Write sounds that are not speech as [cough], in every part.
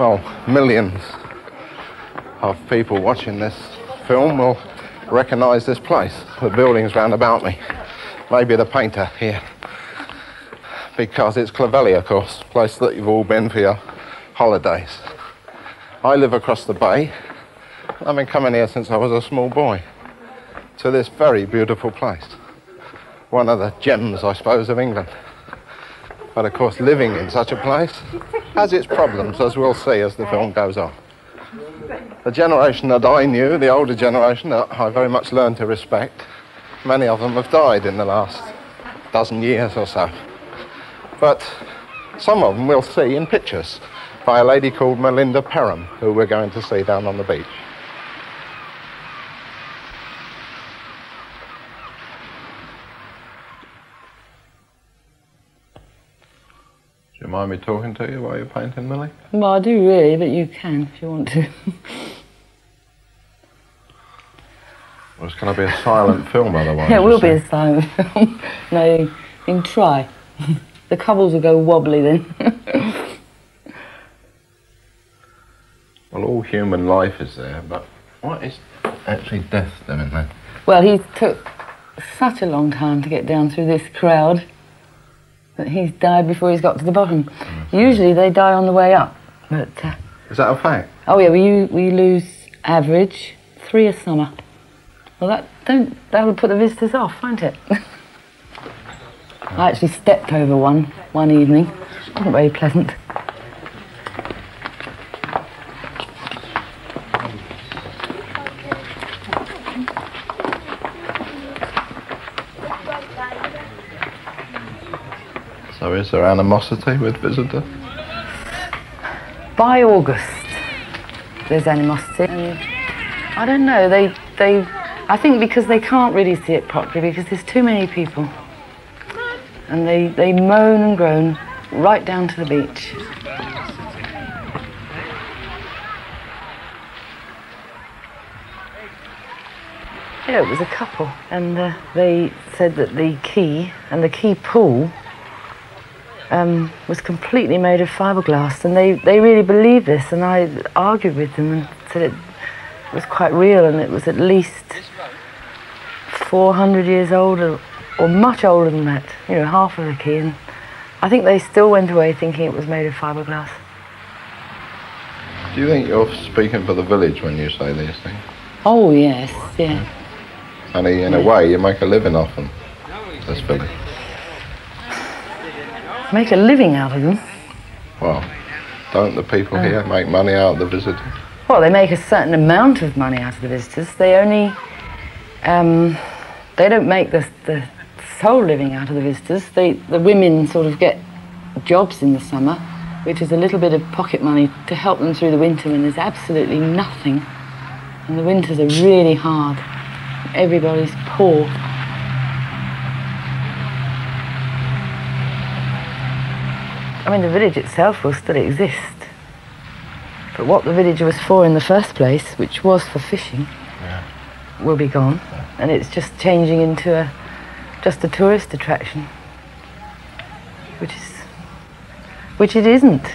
Well, millions of people watching this film will recognise this place, the buildings round about me. Maybe the painter here. Because it's Clovelly, of course, place that you've all been for your holidays. I live across the bay. I've been coming here since I was a small boy to this very beautiful place. One of the gems, I suppose, of England. But of course, living in such a place has its problems, as we'll see as the film goes on. The generation that I knew, the older generation that I very much learned to respect, many of them have died in the last dozen years or so. But some of them we'll see in pictures by a lady called Melinda Perham, who we're going to see down on the beach. You mind me talking to you while you're painting, Millie? Well, I do really, but you can if you want to. Well, it's going to be a silent film otherwise. yeah, [laughs] it will be a silent film. [laughs] no, you can try. [laughs] the cobbles will go wobbly then. Well, all human life is there, but what is actually death doing there? well, he took such a long time to get down through this crowd that he's died before he's got to the bottom. Usually they die on the way up, but uh, Is that a fact? oh yeah, we we lose average three a summer. Well, that don't that'll put the visitors off, won't it? [laughs] I actually stepped over one one evening. It wasn't very pleasant. So is there animosity with visitors? By August, there's animosity. And I don't know, they, they, I think because they can't really see it properly because there's too many people. And they, they moan and groan right down to the beach. Yeah, it was a couple. And uh, they said that the quay and the quay pull um, was completely made of fiberglass, and they, they really believed this. And I argued with them and said it was quite real, and it was at least 400 years old or, or much older than that, you know, half of the quay. And I think they still went away thinking it was made of fiberglass. Do you think you're speaking for the village when you say these things? Oh, yes, yeah. And in a way, you make a living off them, this village. Make a living out of them. Well, don't the people here make money out of the visitors? Well, they make a certain amount of money out of the visitors. They only, um, they don't make the, the sole living out of the visitors. They, the women sort of get jobs in the summer, which is a little bit of pocket money to help them through the winter when there's absolutely nothing. And the winters are really hard. Everybody's poor. I mean, the village itself will still exist. But what the village was for in the first place, which was for fishing, Yeah. will be gone. And it's just changing into a, just a tourist attraction. Which is, which it isn't.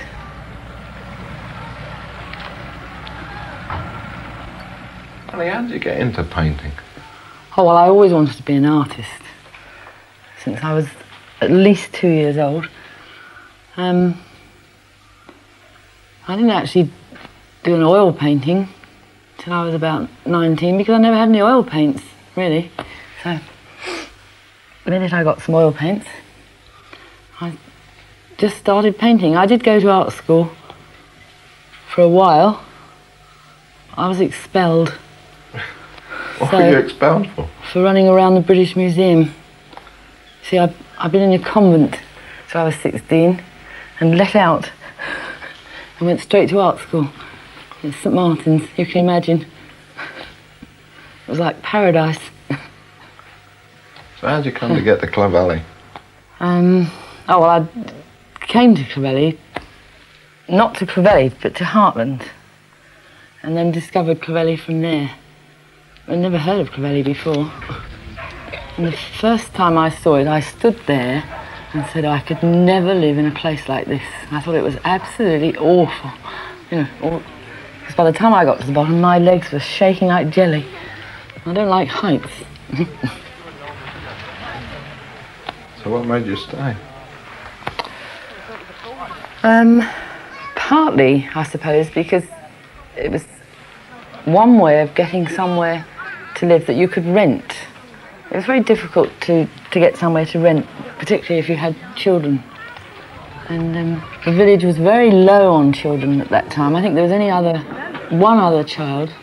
Honey, how did you get into painting? Oh, well, I always wanted to be an artist since I was at least two years old. Um, I didn't actually do an oil painting till I was about 19 because I never had any oil paints, really. So, the minute I got some oil paints, I just started painting. I did go to art school for a while. I was expelled [laughs] What So- were you expelled for? for running around the British Museum. See, I've, I've been in a convent till I was 16 and let out and went straight to art school at St Martin's. You can imagine. It was like paradise. So how did you come to get to Clovelly? Um, oh, well, I came to Clovelly, not to Clovelly, but to Hartland, and then discovered Clovelly from there. I'd never heard of Clovelly before. And the first time I saw it, I stood there and said I could never live in a place like this. I thought it was absolutely awful. You know, because by the time I got to the bottom, my legs were shaking like jelly. I don't like heights. [laughs] So what made you stay? Um, partly, I suppose, because it was one way of getting somewhere to live that you could rent. It was very difficult to, to get somewhere to rent, particularly if you had children. And um, the village was very low on children at that time. I think there was only other one other child,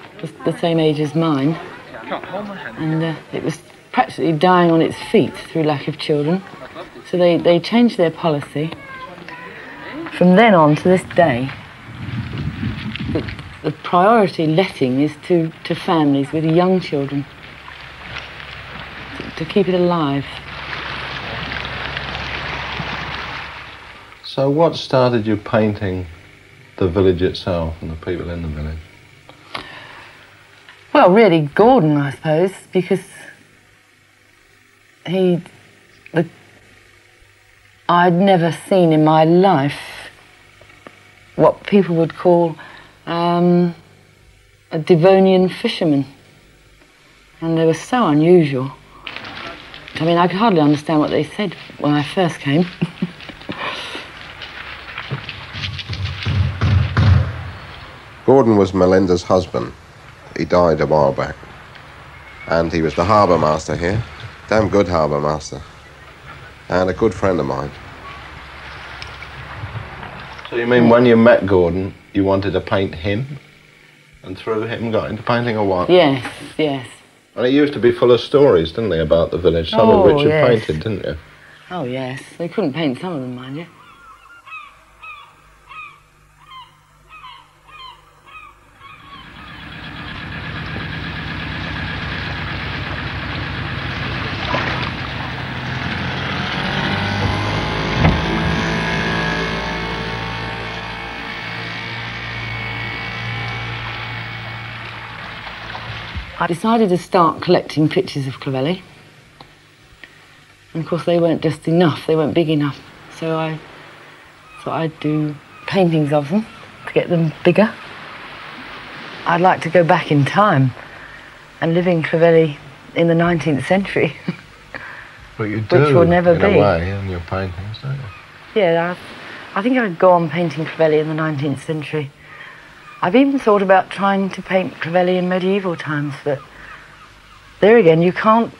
the same age as mine, and uh, it was practically dying on its feet through lack of children. So they, they changed their policy from then on to this day, the, the priority letting is to, to families with young children to, keep it alive. So what started you painting the village itself and the people in the village? Well, really, Gordon, I suppose, because he, the, I'd never seen in my life what people would call um, a Devonian fisherman. And they were so unusual. I mean, I could hardly understand what they said when I first came. Gordon was Melinda's husband. He died a while back. And he was the harbour master here. Damn good harbour master. And a good friend of mine. So you mean when you met Gordon, you wanted to paint him? And through him got into painting or what? yes, yes. And it used to be full of stories, didn't they, about the village? Some Oh, of which oh, you yes. painted, didn't you? Oh, yes. They couldn't paint some of them, mind you. I decided to start collecting pictures of Clovelly. And of course, they weren't just enough, they weren't big enough. So I thought I'd do paintings of them to get them bigger. I'd like to go back in time and live in Clovelly in the 19th century. [laughs] But you Which do, will never in be. a way, in your paintings, don't you? yeah, I, I think I'd go on painting Clovelly in the 19th century. I've even thought about trying to paint Clovelly in medieval times, but there again, you can't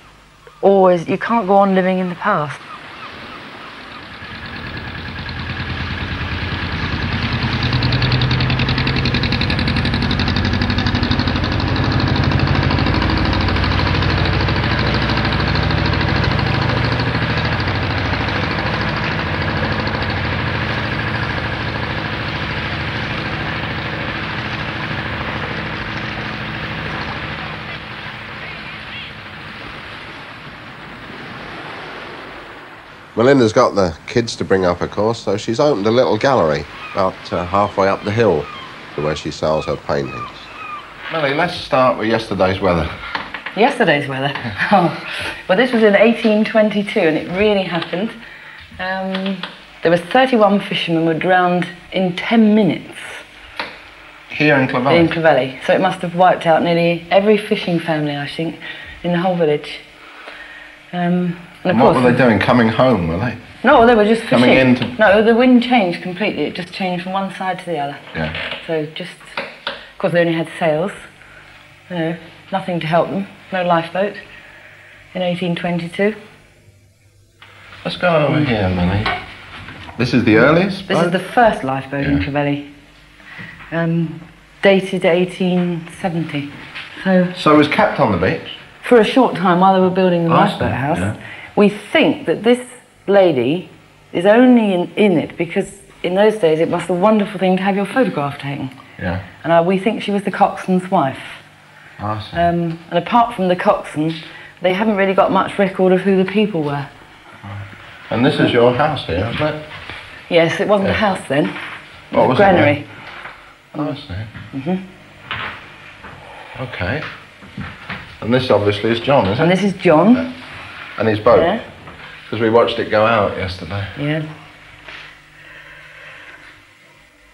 always, you can't go on living in the past. Melinda's got the kids to bring up, of course, so she's opened a little gallery about uh, halfway up the hill to where she sells her paintings. Millie, let's start with yesterday's weather. Yesterday's weather. [laughs] Oh, well, this was in 1822, and it really happened. Um, there were 31 fishermen were drowned in 10 minutes Here in Clovelly. in Clovelly. So it must have wiped out nearly every fishing family, I think, in the whole village. Um, and and what were they doing? Coming home, were they? no, they were just fishing. Coming into- No, the wind changed completely. It just changed from one side to the other. Yeah. So just, of course, they only had sails. You know, nothing to help them. No lifeboat in 1822. Let's go over here, Millie. This is the earliest This boat? is the first lifeboat in Yeah. Clovelly, um, dated 1870. So So it was kept on the beach? for a short time while they were building the see, lifeboat house, yeah. We think that this lady is only in, in it because in those days it was a wonderful thing to have your photograph taken. Yeah. And uh, we think she was the coxswain's wife. I see. Um, and apart from the coxswain, they haven't really got much record of who the people were. and this is your house here, isn't it? Yes, it wasn't a house then. It What was was a it granary. I see. Mm-hmm. Okay. And this obviously is John, isn't And it? this is John. And his boat. Yeah. Because we watched it go out yesterday. Yeah.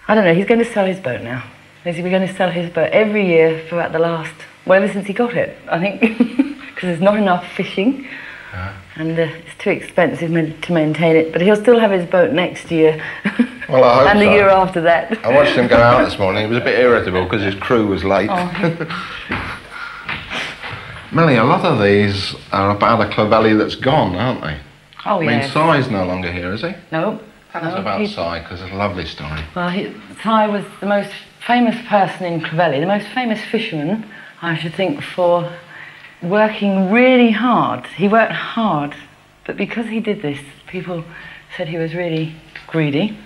I don't know, he's going to sell his boat now. Is he going to sell his boat every year for about the last, well, ever since he got it, I think. [laughs] Because there's not enough fishing and uh, it's too expensive to maintain it. But he'll still have his boat next year [laughs] Well, I hope and the so. year after that. I watched him go out this morning. He was a bit irritable because his crew was late. Oh. [laughs] Millie, a lot of these are about a Clovelly that's gone, aren't they? Oh, yeah. I mean. Si's no longer here, is he? No. Tell us no, about Si, because it's a lovely story. Well, he, Ty was the most famous person in Clovelly, the most famous fisherman, I should think, for working really hard. He worked hard, but because he did this, people said he was really greedy.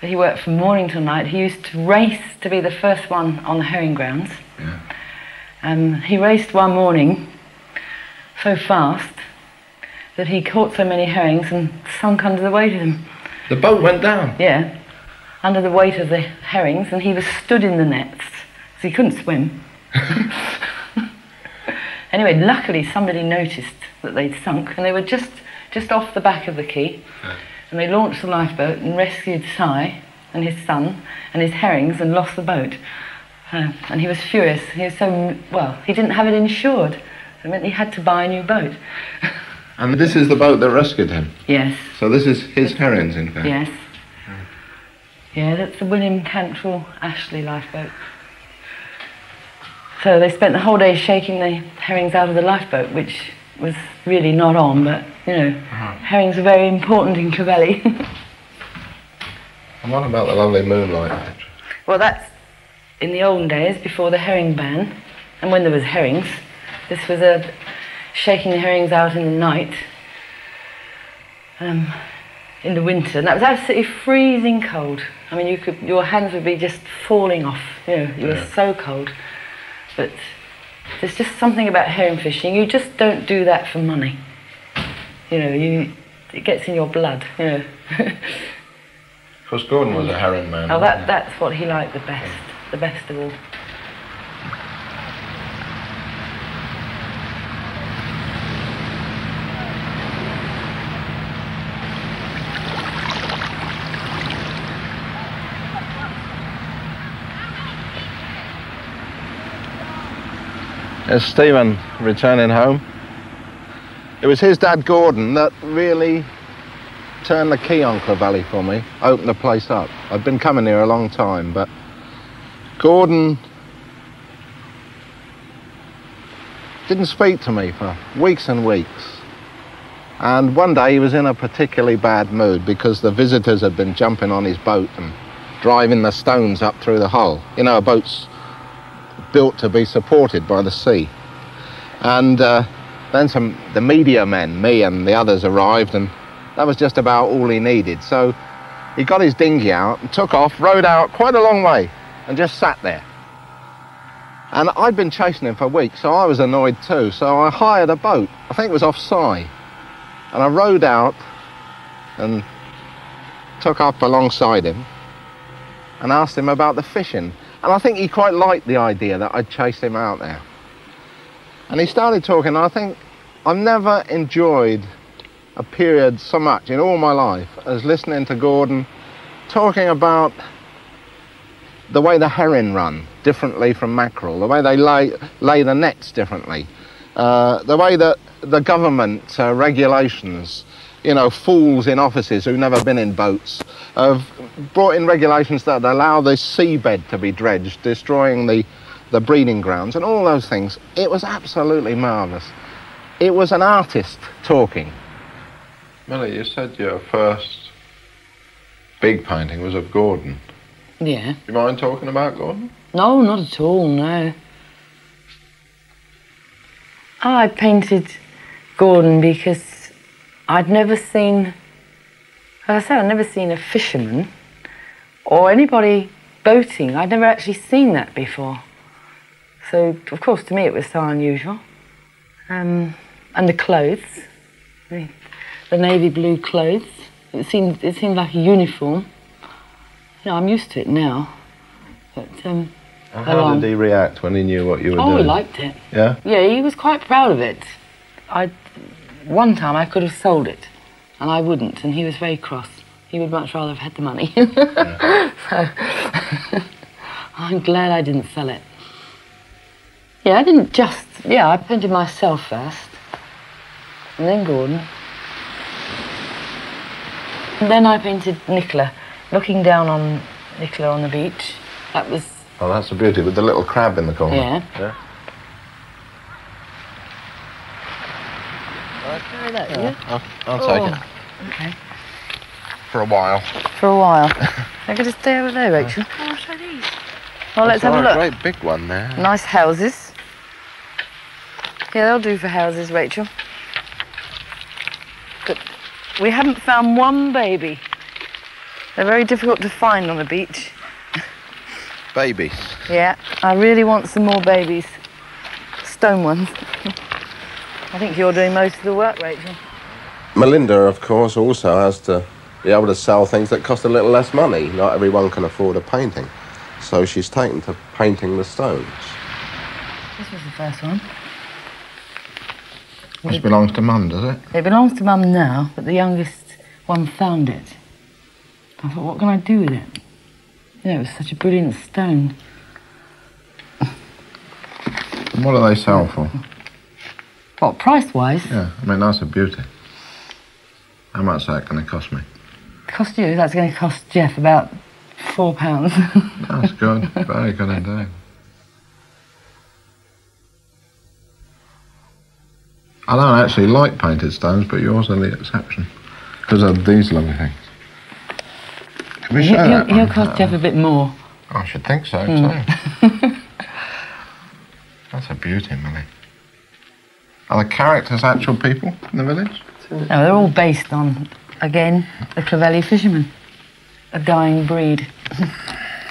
But he worked from morning till night. He used to race to be the first one on the herring grounds. Yeah. Um, he raced one morning so fast that he caught so many herrings and sunk under the weight of them. The boat went down. Yeah, under the weight of the herrings, and he was stood in the nets, so he couldn't swim. [laughs] anyway, luckily somebody noticed that they'd sunk, and they were just just off the back of the quay, and they launched the lifeboat and rescued Si and his son and his herrings, and lost the boat. Uh, and he was furious. He was so well. He didn't have it insured. So it meant he had to buy a new boat. [laughs] And this is the boat that rescued him. yes. So this is his herrings, in fact. Yes. Yeah, that's the William Cantrell Ashley lifeboat. So they spent the whole day shaking the herrings out of the lifeboat, which was really not on, but you know, herrings are very important in Clovelly. [laughs] And what about the lovely moonlight well, that's in the olden days before the herring ban, and when there was herrings. This was a shaking the herrings out in the night, um, in the winter, and that was absolutely freezing cold. I mean, you could, your hands would be just falling off. You know, you were so cold. But there's just something about herring fishing. You just don't do that for money. You know, you it gets in your blood. You know. Of course, Gordon was a [laughs] herring man. Oh, that, that's what he liked the best, the best of all. There's Stephen returning home. It was his dad, Gordon, that really turned the key on Clovelly for me, opened the place up. I'd been coming here a long time, but Gordon didn't speak to me for weeks and weeks. And one day he was in a particularly bad mood because the visitors had been jumping on his boat and driving the stones up through the hull. You know, a boat's built to be supported by the sea. And uh, then some the media men, me and the others arrived, and that was just about all he needed. So he got his dinghy out and took off, rowed out quite a long way, and just sat there. And I'd been chasing him for weeks, so I was annoyed too. So I hired a boat. I think it was off Skye. And I rowed out and took up alongside him and asked him about the fishing. And I think he quite liked the idea that I'd chased him out there. And he started talking, and I think I've never enjoyed a period so much in all my life as listening to Gordon talking about the way the herring run differently from mackerel, the way they lay, lay the nets differently, uh, the way that the government uh, regulations, you know, fools in offices who've never been in boats, have brought in regulations that allow the seabed to be dredged, destroying the, the breeding grounds and all those things. It was absolutely marvellous. It was an artist talking. Millie, you said your first big painting was of Gordon. Yeah. Do you mind talking about Gordon? No, not at all, no. I painted Gordon because I'd never seen, as I said, I'd never seen a fisherman or anybody boating. I'd never actually seen that before. So, of course, to me it was so unusual. Um, and the clothes, the, the navy blue clothes, it seemed, it seemed like a uniform. Know, I'm used to it now. But, um, how did he react when he knew what you were oh, doing? Oh, he liked it. Yeah? Yeah, he was quite proud of it. I, one time I could have sold it, and I wouldn't, and he was very cross. He would much rather have had the money. [laughs] so, [laughs] I'm glad I didn't sell it. Yeah, I didn't just, yeah, I painted myself first, and then Gordon. And then I painted Nicola, looking down on Nicola on the beach. That was, Oh, that's a beauty with the little crab in the corner. Yeah. Yeah. I'll, I'll take Oh, it okay. for a while. For a while. [laughs] I could just stay over there, Rachel. Oh, show these. Well, let's have a Oh, look. great big one there. Nice houses. Yeah, they'll do for houses, Rachel. But we haven't found one baby. They're very difficult to find on the beach. Babies. Yeah, I really want some more babies. Stone ones. I think you're doing most of the work, Rachel. Melinda, of course, also has to be able to sell things that cost a little less money. Not everyone can afford a painting. So she's taken to painting the stones. This was the first one. This belongs to Mum, does it? It belongs to Mum now, but the youngest one found it. I thought, what can I do with it? You know, it was such a brilliant stone. And what do they sell for? What, price-wise? Yeah, I mean, that's a beauty. How much is that going to cost me? Cost you? That's going to cost Jeff about four pounds. [laughs] That's good. Very good indeed. I don't actually like painted stones, but yours are the exception. Because of these lovely things. Can we show he'll, that he'll cost Jeff a bit more. I should think so, hmm. too. [laughs] That's a beauty, Millie. Are the characters actual people in the village? No, they're all based on, again, the Clovelly fishermen. A dying breed, [laughs]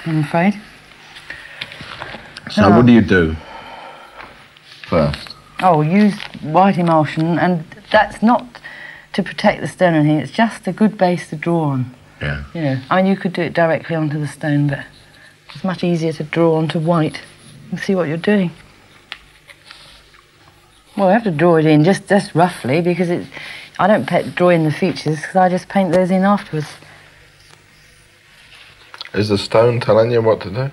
I'm afraid. So, what do you do first? Oh, use white emulsion, and that's not to protect the stone or anything, it's just a good base to draw on. Yeah. You know, I mean, you could do it directly onto the stone, but it's much easier to draw onto white and see what you're doing. Well, I have to draw it in just, just roughly because it's, I don't pa draw in the features because I just paint those in afterwards. Is the stone telling you what to do?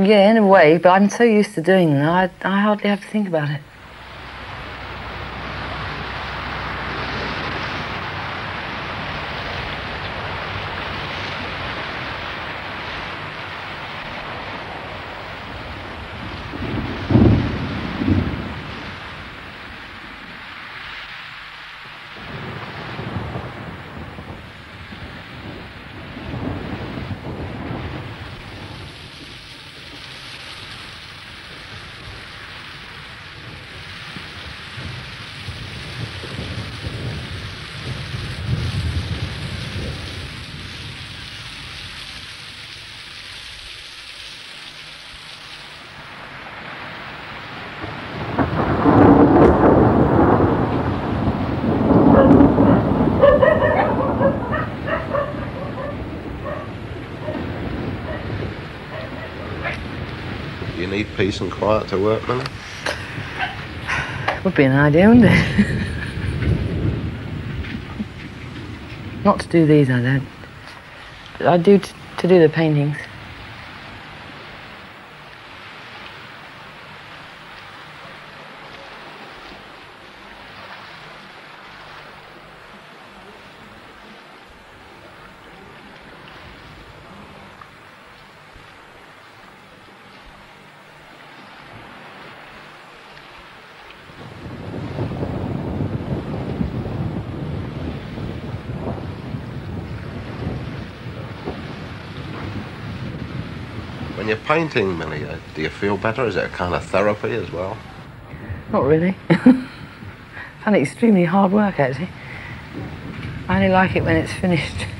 Yeah, in a way, but I'm so used to doing that, I, I hardly have to think about it. You need peace and quiet to work, Millie? Would be an idea, wouldn't it? Not to do these, I don't. I do to do the paintings. When you're painting, Millie, uh, do you feel better? Is it a kind of therapy as well? Not really. [laughs] found it extremely hard work, actually. I only like it when it's finished. [laughs]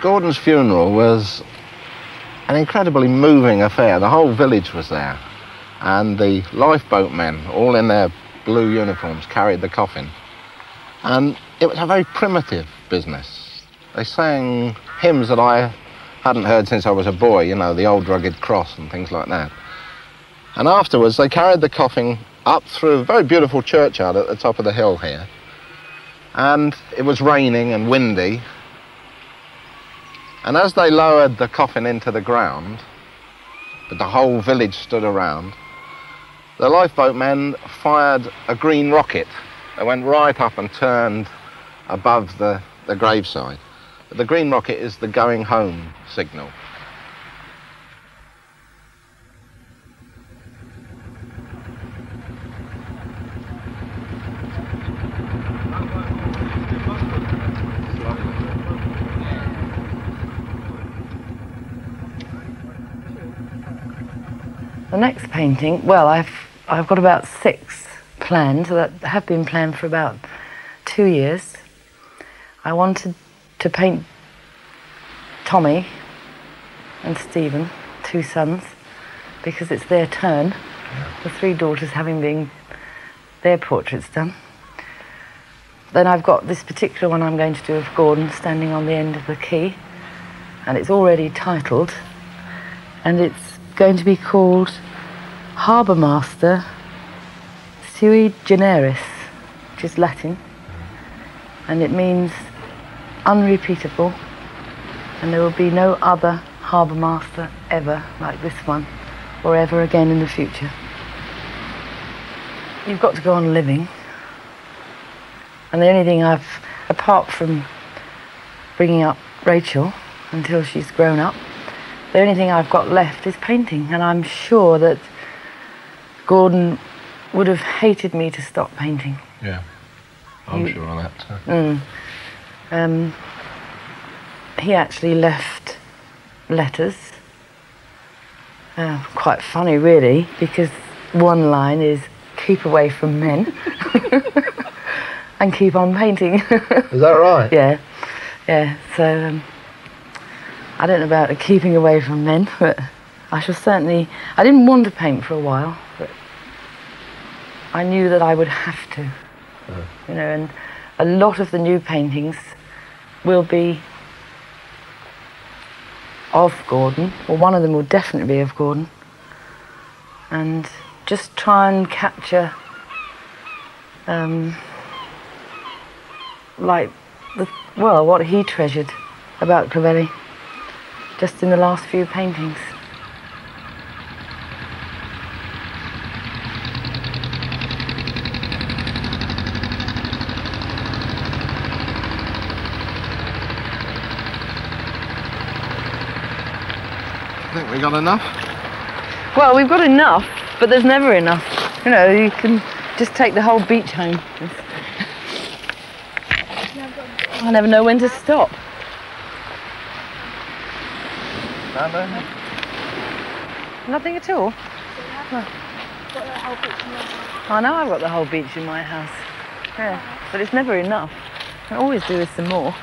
Gordon's funeral was an incredibly moving affair. The whole village was there, and the lifeboat men, all in their blue uniforms, carried the coffin. And it was a very primitive business. They sang hymns that I hadn't heard since I was a boy, you know, the old rugged cross and things like that. And afterwards, they carried the coffin up through a very beautiful churchyard at the top of the hill here. And it was raining and windy, and as they lowered the coffin into the ground, but the whole village stood around, the lifeboat men fired a green rocket that went right up and turned above the, the graveside. The green rocket is the going home signal. The next painting, well, I've I've got about six planned that have been planned for about two years. I wanted to paint Tommy and Stephen, two sons, because it's their turn. The three daughters having been their portraits done. Then I've got this particular one I'm going to do of Gordon standing on the end of the quay, and it's already titled, and it's going to be called Harbour Master Sui Generis, which is Latin, and it means unrepeatable, and there will be no other harbour master ever like this one, or ever again in the future. You've got to go on living, and the only thing I've, apart from bringing up Rachel until she's grown up, the only thing I've got left is painting, and I'm sure that Gordon would have hated me to stop painting. Yeah, I'm You- sure of that. too. Um, he actually left letters. Uh, quite funny, really, because one line is keep away from men [laughs] and keep on painting. [laughs] Is that right? yeah, yeah. So um, I don't know about keeping away from men, but I shall certainly. I didn't want to paint for a while, I knew that I would have to. You know, and a lot of the new paintings will be of Gordon, or one of them will definitely be of Gordon, and just try and capture, um, like, the, well, what he treasured about Clovelly, just in the last few paintings. We got enough. Well, we've got enough, but there's never enough. You know, you can just take the whole beach home. I never know when to stop. No, no. Nothing at all. I know I've got the whole beach in my house. Yeah, but it's never enough. I always do with some more.